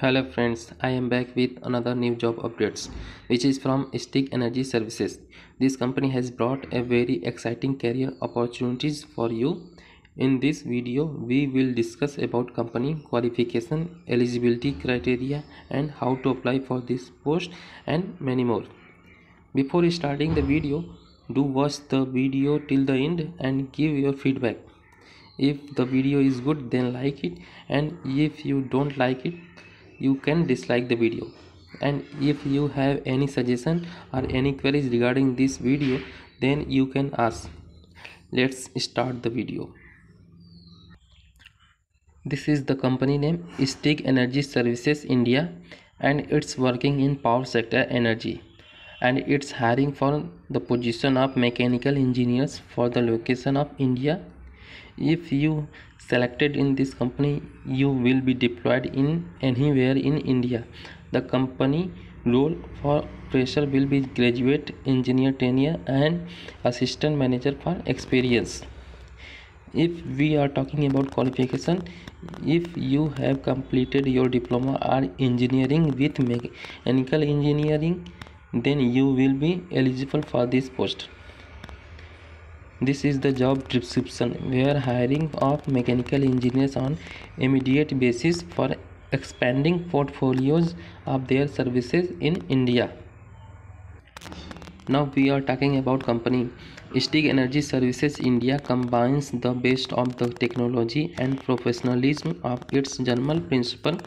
Hello friends, I am back with another new job updates which is from STEAG Energy Services. This company has brought a very exciting career opportunities for you. In this video, we will discuss about company qualification, eligibility criteria and how to apply for this post and many more. Before starting the video, do watch the video till the end and give your feedback. If the video is good then like it and if you don't like it you can dislike the video. And if you have any suggestion or any queries regarding this video then you can ask. Let's start the video. This is the company name STEAG energy services india and it's working in power sector energy. And it's hiring for the position of mechanical engineers for the location of india if you selected in this company you will be deployed in anywhere in india. The company role for fresher will be graduate engineer tenure and assistant manager for experience. If we are talking about qualification if you have completed your diploma or engineering with mechanical engineering then you will be eligible for this post this is the job description. We are hiring of mechanical engineers on immediate basis for expanding portfolios of their services in India. Now we are talking about company. STEAG Energy Services India combines the best of the technology and professionalism of its general principle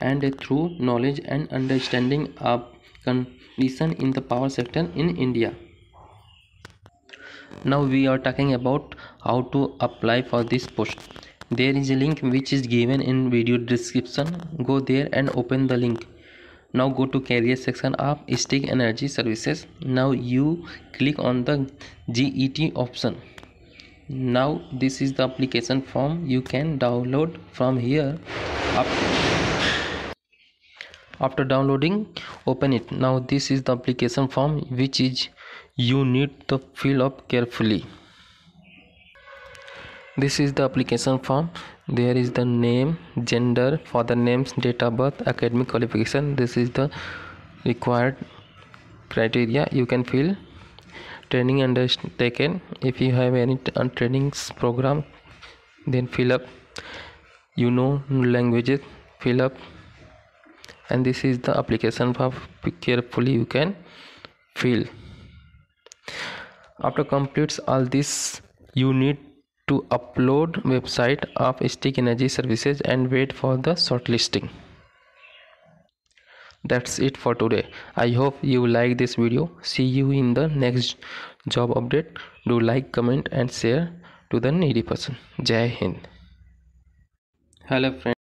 and through knowledge and understanding of condition in the power sector in India now we are talking about how to apply for this post. There is a link which is given in video description. Go there and open the link. Now go to career section of STEAG energy services. Now you click on the get option. Now this is the application form you can download from here. After downloading open it. Now this is the application form which is you need to fill up carefully. This is the application form. There is the name gender father names date of birth academic qualification. This is the required criteria you can fill. Training undertaken. If you have any uh, trainings program then fill up. You know languages fill up. And this is the application form. Carefully you can fill after completes all this you need to upload website of STEAG energy services and wait for the shortlisting. That's it for today. I hope you like this video. See you in the next job update. Do like comment and share to the needy person. Jai hind. Hello friends